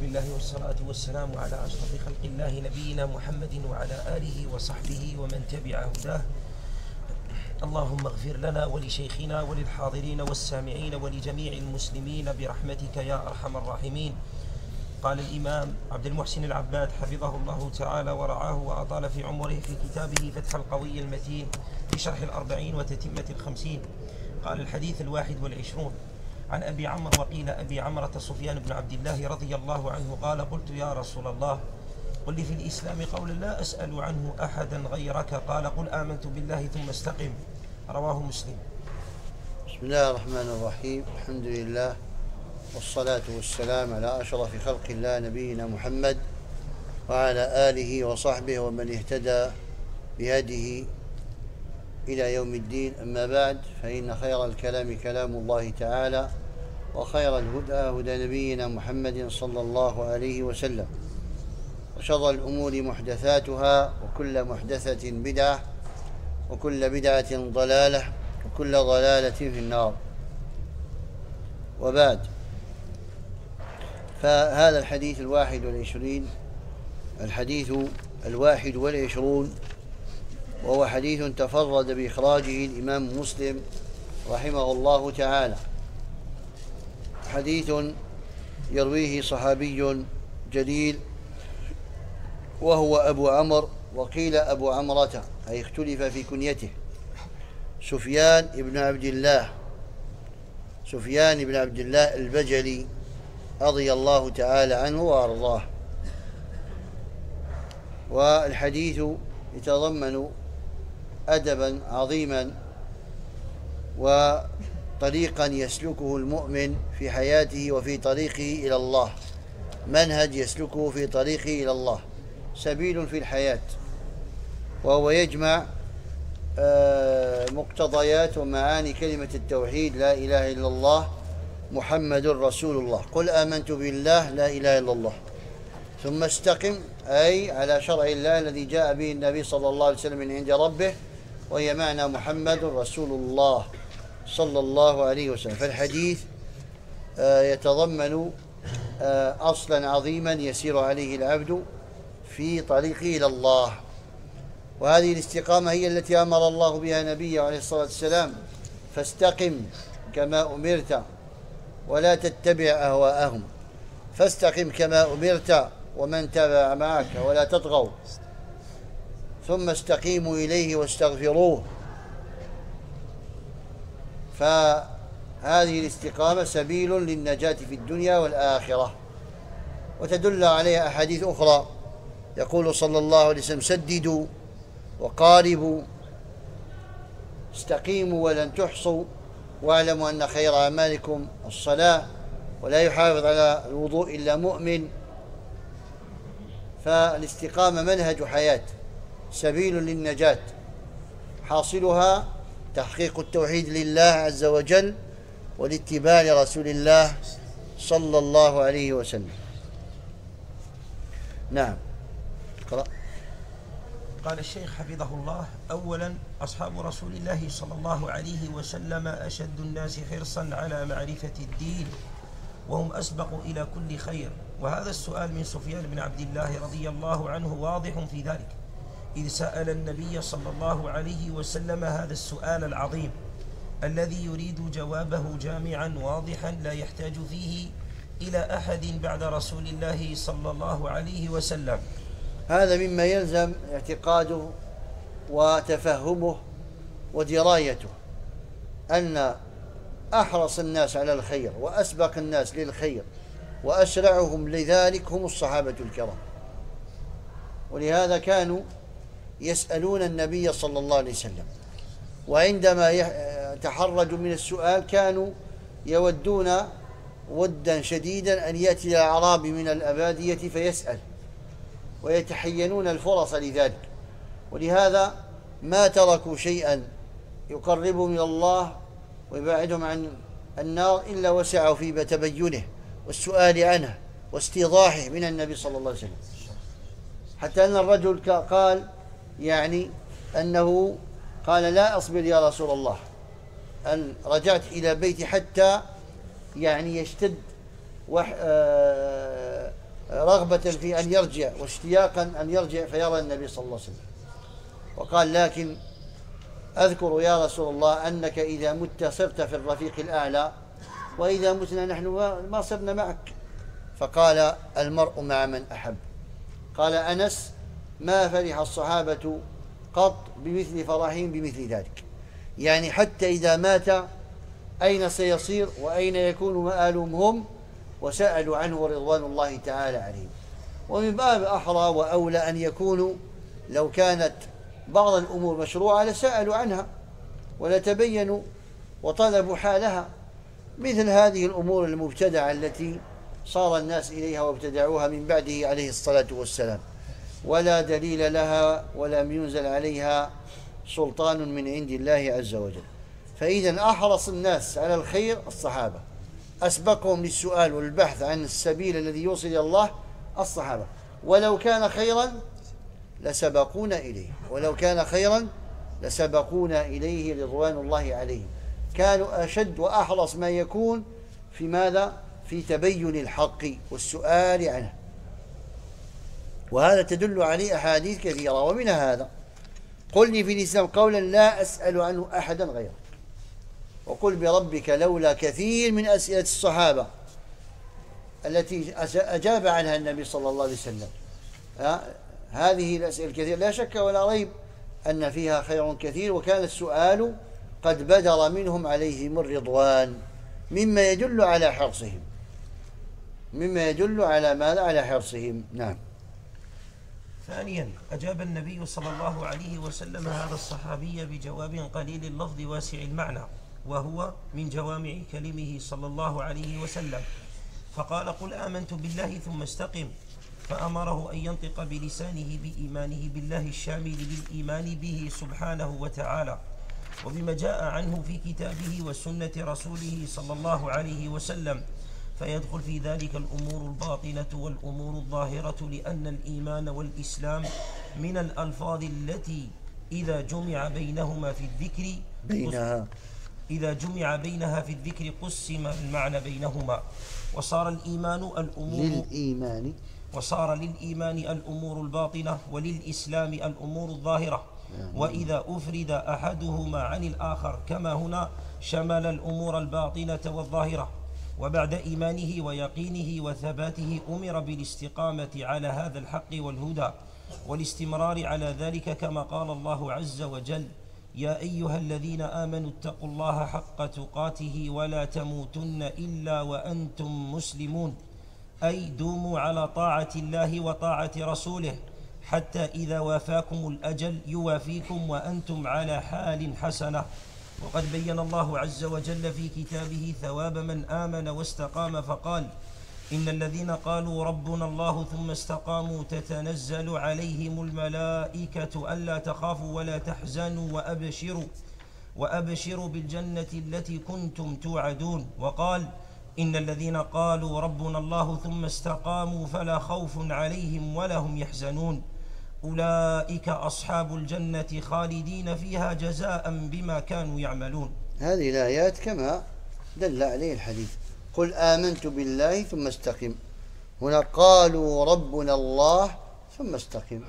بسم الله والصلاة والسلام على أشرف خلق الله نبينا محمد وعلى آله وصحبه ومن تبع هداه اللهم اغفر لنا ولشيخنا وللحاضرين والسامعين ولجميع المسلمين برحمتك يا أرحم الراحمين. قال الإمام عبد المحسن العباد حفظه الله تعالى ورعاه وأطال في عمره في كتابه فتح القوي المتين في شرح الأربعين وتتمة الخمسين. قال الحديث الواحد والعشرون. عن أبي عمرو وقيل أبي عمرة سفيان بن عبد الله رضي الله عنه قال قلت يا رسول الله قل لي في الإسلام قولا لا أسأل عنه أحدا غيرك قال قل آمنت بالله ثم استقم. رواه مسلم. بسم الله الرحمن الرحيم. الحمد لله والصلاة والسلام على أشرف خلق الله نبينا محمد وعلى آله وصحبه ومن اهتدى بهديه إلى يوم الدين. أما بعد فإن خير الكلام كلام الله تعالى وخير الهدى هدى نبينا محمد صلى الله عليه وسلم وشر الأمور محدثاتها وكل محدثة بدعة وكل بدعة ضلالة وكل ضلالة في النار. وبعد فهذا الحديث الواحد والعشرين الحديث الواحد والعشرون وهو حديث تفرد بإخراجه الإمام مسلم رحمه الله تعالى. حديث يرويه صحابي جليل وهو أبو عمر وقيل أبو عمرة أي اختلف في كنيته. سفيان بن عبد الله سفيان بن عبد الله البجلي رضي الله تعالى عنه وأرضاه. والحديث يتضمن أدبا عظيما وطريقا يسلكه المؤمن في حياته وفي طريقه إلى الله. منهج يسلكه في طريقه إلى الله. سبيل في الحياة. وهو يجمع آه، مقتضيات ومعاني كلمة التوحيد لا إله إلا الله محمد رسول الله. قل آمنت بالله لا إله إلا الله. ثم استقم أي على شرع الله الذي جاء به النبي صلى الله عليه وسلم من عند ربه وهي معنى محمد رسول الله صلى الله عليه وسلم. فالحديث آه، يتضمن آه، أصلا عظيما يسير عليه العبد في طريقه إلى الله. وهذه الاستقامة هي التي أمر الله بها نبيه عليه الصلاة والسلام. فاستقم كما أمرت ولا تتبع أهواءهم. فاستقم كما أمرت ومن تبع معك ولا تطغوا. ثم استقيموا إليه واستغفروه. فهذه الاستقامة سبيل للنجاة في الدنيا والآخرة. وتدل عليها أحاديث أخرى. يقول صلى الله عليه وسلم سددوا وقاربوا. استقيموا ولن تحصوا. واعلموا أن خير أعمالكم الصلاة. ولا يحافظ على الوضوء إلا مؤمن. فالاستقامة منهج حياة. سبيل للنجاة. حاصلها تحقيق التوحيد لله عز وجل والاتباع لرسول الله صلى الله عليه وسلم. نعم. اقرأ. قال الشيخ حفظه الله أولا أصحاب رسول الله صلى الله عليه وسلم أشد الناس حرصا على معرفة الدين وهم أسبق إلى كل خير. وهذا السؤال من سفيان بن عبد الله رضي الله عنه واضح في ذلك. إذ سأل النبي صلى الله عليه وسلم هذا السؤال العظيم. الذي يريد جوابه جامعا واضحا لا يحتاج فيه إلى أحد بعد رسول الله صلى الله عليه وسلم. هذا مما يلزم اعتقاده وتفهمه ودرايته أن أحرص الناس على الخير وأسبق الناس للخير وأسرعهم لذلك هم الصحابة الكرام. ولهذا كانوا يسألون النبي صلى الله عليه وسلم. وعندما تحرجوا من السؤال كانوا يودون ودا شديدا أن يأتي الأعرابي من الأبادية فيسأل ويتحينون الفرص لذلك. ولهذا ما تركوا شيئا يقربهم إلى الله ويبعدهم عن النار إلا وسعوا في تبينه والسؤال عنه واستيضاحه من النبي صلى الله عليه وسلم. حتى أن الرجل قال يعني أنه قال لا أصبر يا رسول الله. رجعت إلى بيتي حتى يعني يشتد آه رغبة في أن يرجع واشتياقا أن يرجع فيرى النبي صلى الله عليه وسلم. وقال لكن أذكر يا رسول الله أنك إذا مت صرت في الرفيق الأعلى وإذا متنا نحن ما صرنا معك. فقال المرء مع من أحب. قال أنس ما فرح الصحابة قط بمثل فرحهم بمثل ذلك. يعني حتى إذا مات أين سيصير وأين يكون مآلهم هم؟ وسألوا عنه رضوان الله تعالى عليهم. ومن باب أحرى وأولى أن يكونوا لو كانت بعض الأمور مشروعة لسألوا عنها ولتبينوا وطلبوا حالها. مثل هذه الأمور المبتدعة التي صار الناس إليها وابتدعوها من بعده عليه الصلاة والسلام. ولا دليل لها ولم ينزل عليها سلطان من عند الله عز وجل. فإذا أحرص الناس على الخير الصحابة. أسبقهم للسؤال والبحث عن السبيل الذي يوصل إلى الله الصحابة. ولو كان خيرا لسبقونا إليه. ولو كان خيرا لسبقونا إليه رضوان الله عليهم. كانوا أشد وأحرص ما يكون في ماذا؟ في تبين الحق والسؤال عنه. وهذا تدل عليه أحاديث كثيرة ومن هذا قل لي في الإسلام قولا لا أسأل عنه أحدا غيرك وقل بربك لولا كثير من أسئلة الصحابة التي أجاب عنها النبي صلى الله عليه وسلم. هذه الأسئلة الكثيرة. لا شك ولا ريب أن فيها خير كثير وكان السؤال قد بدر منهم عليهم الرضوان مما يدل على حرصهم. مما يدل على ماذا؟ على حرصهم. نعم. ثانيا أجاب النبي صلى الله عليه وسلم هذا الصحابي بجواب قليل اللفظ واسع المعنى وهو من جوامع كلمه صلى الله عليه وسلم. فقال قل آمنت بالله ثم استقم. فأمره أن ينطق بلسانه بإيمانه بالله الشامل للإيمان به سبحانه وتعالى. وبما جاء عنه في كتابه وسنة رسوله صلى الله عليه وسلم. فيدخل في ذلك الأمور الباطنة والأمور الظاهرة لأن الإيمان والإسلام من الألفاظ التي إذا جمع بينهما في الذكر بينها. إذا جمع بينها في الذكر قسم المعنى بينهما. وصار الإيمان الأمور للإيمان. وصار للإيمان الأمور الباطنة وللإسلام الأمور الظاهرة. وإذا أفرد أحدهما عن الآخر كما هنا شمل الأمور الباطنة والظاهرة. وبعد إيمانه ويقينه وثباته أمر بالاستقامة على هذا الحق والهدى والاستمرار على ذلك كما قال الله عز وجل يا أيها الذين آمنوا اتقوا الله حق تقاته ولا تموتن إلا وأنتم مسلمون أي دوموا على طاعة الله وطاعة رسوله حتى إذا وافاكم الأجل يوافيكم وأنتم على حال حسنة. وقد بين الله عز وجل في كتابه ثواب من آمن واستقام فقال إن الذين قالوا ربنا الله ثم استقاموا تتنزل عليهم الملائكة ألا تخافوا ولا تحزنوا وأبشروا وأبشروا بالجنة التي كنتم توعدون. وقال إن الذين قالوا ربنا الله ثم استقاموا فلا خوف عليهم ولا هم يحزنون. أولئك أصحاب الجنة خالدين فيها جزاء بما كانوا يعملون. هذه الآيات كما دل عليه الحديث. قل آمنت بالله ثم استقم. هنا قالوا ربنا الله ثم استقم.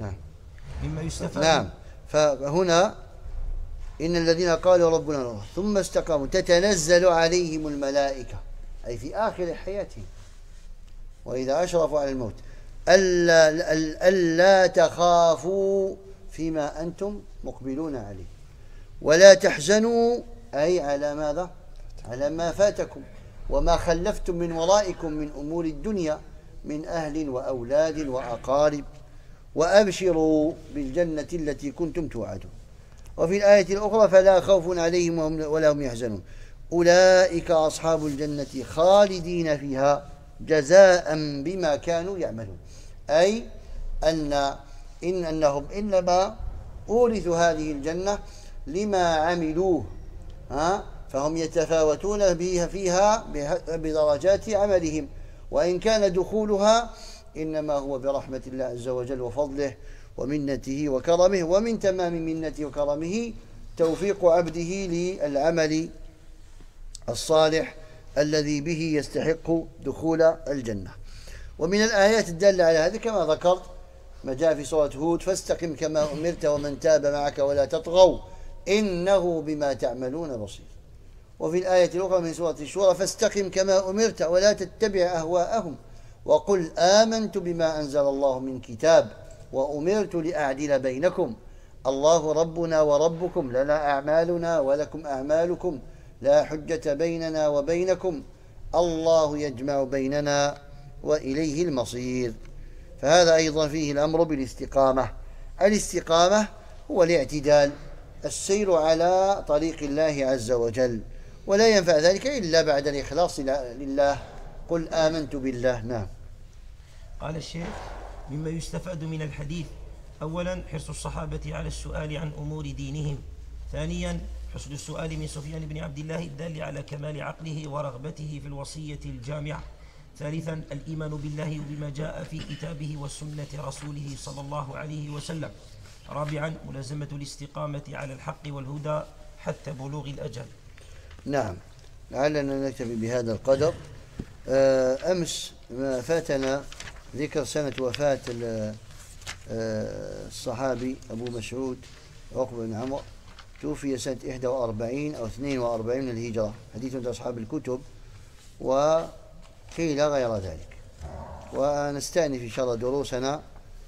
نعم. مما يستفاد. نعم. فهنا إن الذين قالوا ربنا الله ثم استقاموا تتنزل عليهم الملائكة أي في آخر حياتهم وإذا أشرفوا على الموت. ألا, ألا تخافوا فيما أنتم مقبلون عليه. ولا تحزنوا أي على ماذا؟ على ما فاتكم. وما خلفتم من ورائكم من أمور الدنيا من أهل وأولاد وأقارب. وأبشروا بالجنة التي كنتم توعدون. وفي الآية الأخرى فلا خوف عليهم ولا هم يحزنون. أولئك أصحاب الجنة خالدين فيها جزاء بما كانوا يعملون. أي أن إن أنهم إنما أورثوا هذه الجنة لما عملوه ها؟ فهم يتفاوتون بها فيها بدرجات عملهم. وإن كان دخولها إنما هو برحمة الله عز وجل وفضله ومنته وكرمه ومن تمام منته وكرمه توفيق عبده للعمل الصالح الذي به يستحق دخول الجنة. ومن الآيات الدالة على هذا كما ذكرت ما جاء في سورة هود فاستقم كما أمرت ومن تاب معك ولا تطغوا إنه بما تعملون بصير. وفي الآية الأخرى من سورة الشورى فاستقم كما أمرت ولا تتبع أهواءهم وقل آمنت بما أنزل الله من كتاب وأمرت لأعدل بينكم. الله ربنا وربكم لنا أعمالنا ولكم أعمالكم لا حجة بيننا وبينكم. الله يجمع بيننا. وإليه المصير. فهذا أيضا فيه الأمر بالاستقامة. الاستقامة هو الاعتدال السير على طريق الله عز وجل. ولا ينفع ذلك إلا بعد الإخلاص لله. قل آمنت بالله. نعم. قال الشيخ مما يستفاد من الحديث أولا حرص الصحابة على السؤال عن أمور دينهم. ثانيا حسن السؤال من سفيان بن عبد الله الدال على كمال عقله ورغبته في الوصية الجامعة. ثالثا الإيمان بالله وبما جاء في كتابه وسنة رسوله صلى الله عليه وسلم. رابعا ملازمة الاستقامة على الحق والهدى حتى بلوغ الأجل. نعم. لعلنا نكتفي بهذا القدر. آه، أمس ما فاتنا ذكر سنة وفاة آه، الصحابي أبو مسعود عقبة بن عمرو. توفي سنة 41 أو 42 من الهجرة. حديث عند أصحاب الكتب. وقيل غير ذلك. ونستأنف إن شاء الله دروسنا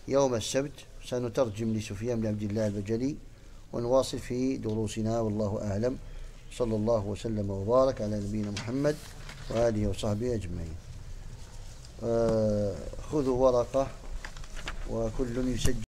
يوم السبت. سنترجم لسفيان بن عبد الله البجلي ونواصل في دروسنا والله أعلم. صلى الله وسلم وبارك على نبينا محمد وآله وصحبه أجمعين. آه، خذوا ورقة وكل يسجل